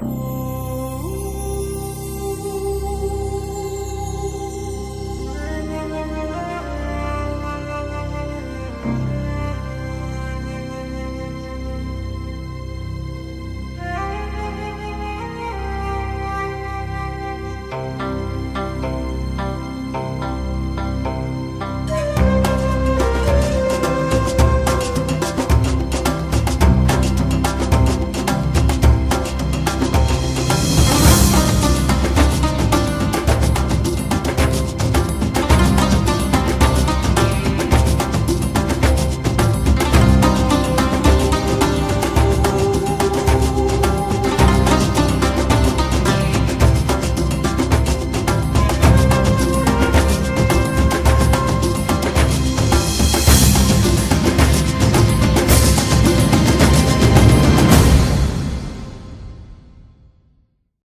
you